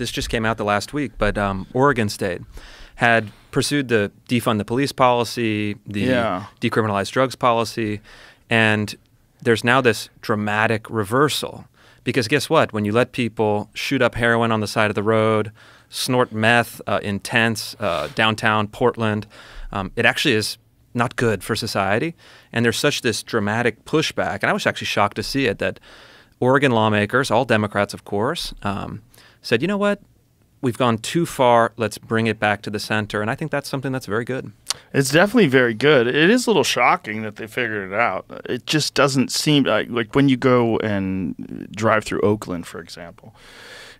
this just came out the last week, but um, Oregon State had pursued the defund the police policy, the Yeah. decriminalize drugs policy, and there's now this dramatic reversal. Because guess what? When you let people shoot up heroin on the side of the road, snort meth uh, in tents uh, downtown Portland, um, it actually is not good for society. And there's such this dramatic pushback. And I was actually shocked to see it that Oregon lawmakers, all Democrats, of course, um, said, you know what? We've gone too far. Let's bring it back to the center. And I think that's something that's very good. It's definitely very good. It is a little shocking that they figured it out. It just doesn't seem like, like when you go and drive through Oakland, for example,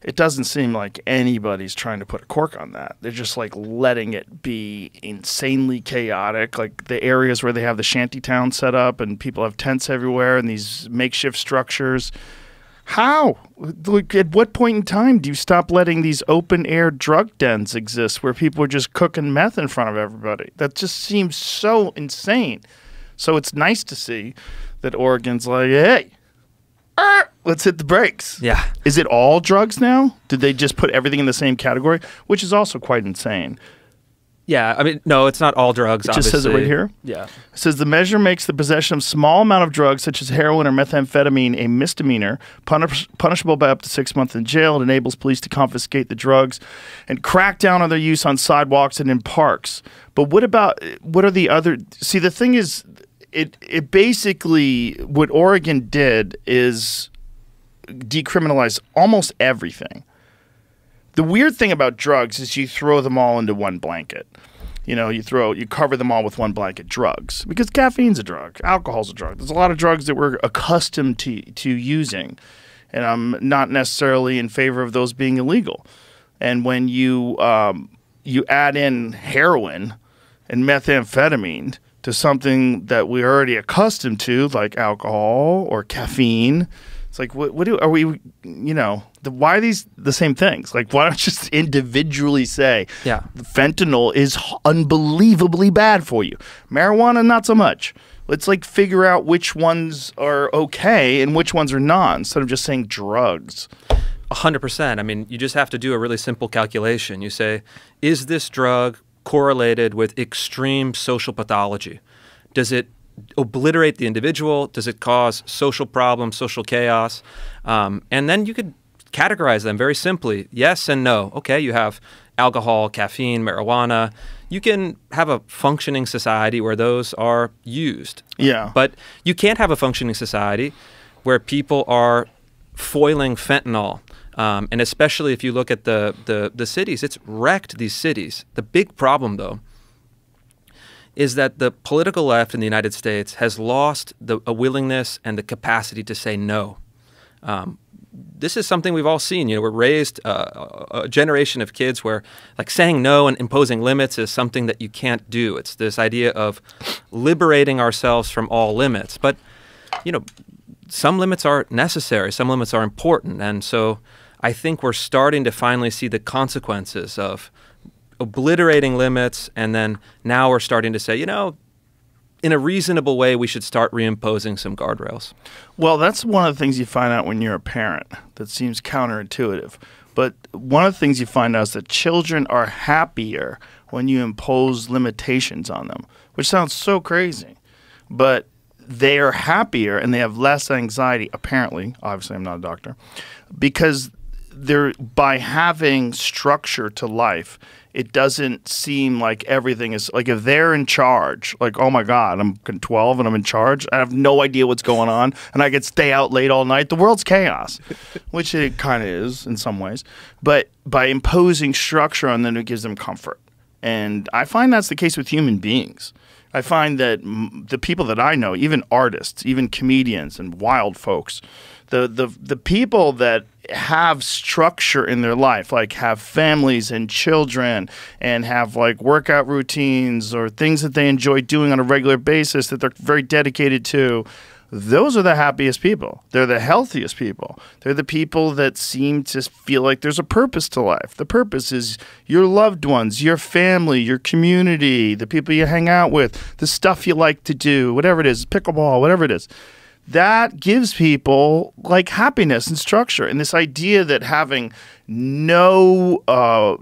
it doesn't seem like anybody's trying to put a cork on that. They're just like letting it be insanely chaotic. Like the areas where they have the shanty town set up and people have tents everywhere and these makeshift structures. How? Like, at what point in time do you stop letting these open air drug dens exist where people are just cooking meth in front of everybody? That just seems so insane. So it's nice to see that Oregon's like, hey, er, let's hit the brakes. Yeah. Is it all drugs now? Did they just put everything in the same category? Which is also quite insane. Yeah. I mean, no, it's not all drugs. It just says it right here. Yeah. It says the measure makes the possession of small amount of drugs such as heroin or methamphetamine a misdemeanor, punish- punishable by up to six months in jail. It enables police to confiscate the drugs and crack down on their use on sidewalks and in parks. But what about what are the other? See, the thing is, it it basically what Oregon did is decriminalize almost everything. The weird thing about drugs is you throw them all into one blanket. You know, you throw you cover them all with one blanket drugs because caffeine's a drug, alcohol's a drug. There's a lot of drugs that we're accustomed to to using, and I'm not necessarily in favor of those being illegal. And when you um, you add in heroin and methamphetamine to something that we're already accustomed to, like alcohol or caffeine, it's like what, what do are we? You know, the, why are these the same things? Like, why don't you just individually say, Yeah. fentanyl is unbelievably bad for you. Marijuana, not so much. Let's like figure out which ones are okay and which ones are not, instead of just saying drugs. A hundred percent. I mean, you just have to do a really simple calculation. You say, is this drug correlated with extreme social pathology? Does it obliterate the individual? Does it cause social problems, social chaos? Um, and then you could categorize them very simply yes and no. Okay, you have alcohol, caffeine, marijuana. You can have a functioning society where those are used. Yeah. But you can't have a functioning society where people are foiling fentanyl. Um, and especially if you look at the, the, the cities, it's wrecked these cities. The big problem, though, is that the political left in the United States has lost the a willingness and the capacity to say no. Um, this is something we've all seen. You know, we're raised uh, a a generation of kids where, like, saying no and imposing limits is something that you can't do. It's this idea of liberating ourselves from all limits. But, you know, some limits are necessary. Some limits are important, and so I think we're starting to finally see the consequences of obliterating limits, and then now we're starting to say, you know, in a reasonable way, we should start reimposing some guardrails. Well, that's one of the things you find out when you're a parent that seems counterintuitive. But one of the things you find out is that children are happier when you impose limitations on them, which sounds so crazy. But they are happier and they have less anxiety, apparently. Obviously, I'm not a doctor. Because they're by having structure to life, it doesn't seem like everything is like if they're in charge, like, oh my God, I'm 12 and I'm in charge. I have no idea what's going on and I could stay out late all night. The world's chaos, which it kind of is in some ways. But by imposing structure on them, it gives them comfort. And I find that's the case with human beings. I find that the people that I know, even artists, even comedians and wild folks, the, the, the people that have structure in their life, like have families and children and have like workout routines or things that they enjoy doing on a regular basis that they're very dedicated to, those are the happiest people. They're the healthiest people. They're the people that seem to feel like there's a purpose to life. The purpose is your loved ones, your family, your community, the people you hang out with, the stuff you like to do, whatever it is, pickleball, whatever it is. That gives people like happiness and structure. And this idea that having no uh,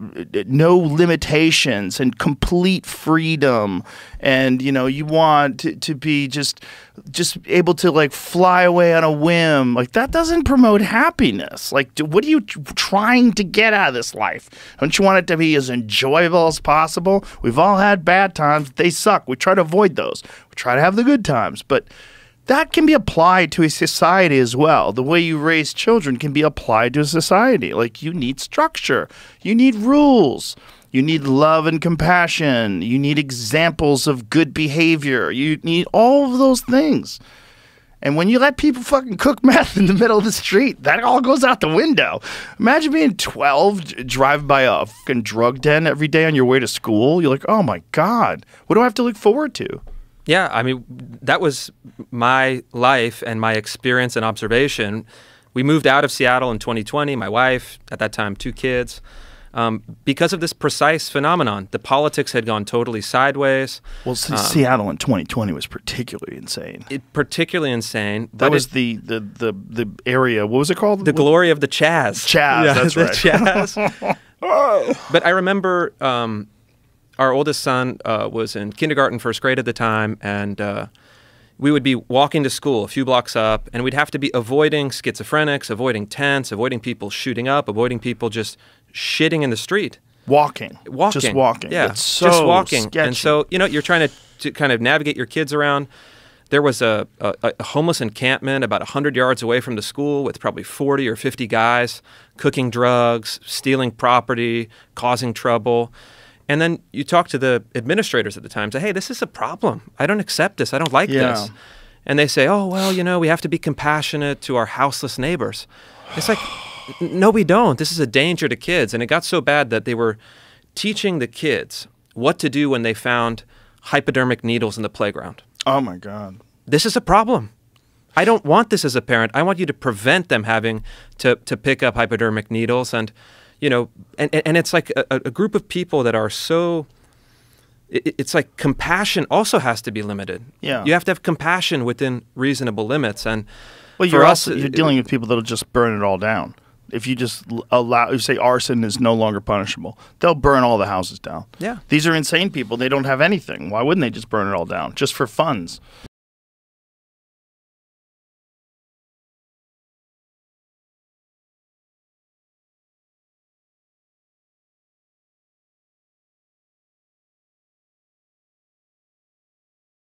no limitations and complete freedom and you know you want to, to be just just able to like fly away on a whim like that doesn't promote happiness. Like do, what are you trying to get out of this life? Don't you want it to be as enjoyable as possible? We've all had bad times. They suck. We try to avoid those. We try to have the good times. But that can be applied to a society as well. The way you raise children can be applied to a society. Like you need structure, you need rules, you need love and compassion, you need examples of good behavior, you need all of those things. And when you let people fucking cook meth in the middle of the street, that all goes out the window. Imagine being 12, driving by a fucking drug den every day on your way to school. You're like, oh my God, what do I have to look forward to? Yeah, I mean, that was my life and my experience and observation. We moved out of Seattle in 2020, my wife, at that time, two kids, um, because of this precise phenomenon. The politics had gone totally sideways. Well, um, Seattle in 2020 was particularly insane. It, particularly insane. That was it, the, the, the, the area, what was it called? The what? glory of the Chaz. Chaz, yeah, that's right. Chaz. but I remember. Um, our oldest son uh, was in kindergarten, first grade at the time, and uh, we would be walking to school a few blocks up, and we'd have to be avoiding schizophrenics, avoiding tents, avoiding people shooting up, avoiding people just shitting in the street. Walking. Walking. Just walking. Yeah. it's So just walking. Sketchy. And so, you know, you're trying to, to kind of navigate your kids around. There was a, a, a homeless encampment about 100 yards away from the school with probably 40 or 50 guys cooking drugs, stealing property, causing trouble. And then you talk to the administrators at the time, say, hey, this is a problem. I don't accept this. I don't like Yeah. this. And they say, oh, well, you know, we have to be compassionate to our houseless neighbors. It's like, no, we don't. This is a danger to kids. And it got so bad that they were teaching the kids what to do when they found hypodermic needles in the playground. Oh my God. This is a problem. I don't want this as a parent. I want you to prevent them having to, to pick up hypodermic needles. And, you know, and, and it's like a, a group of people that are so. It's like compassion also has to be limited. Yeah. You have to have compassion within reasonable limits. And Well, you're us, also you're dealing with people that'll just burn it all down. If you just allow, you say arson is no longer punishable, they'll burn all the houses down. Yeah. These are insane people. They don't have anything. Why wouldn't they just burn it all down just for funds?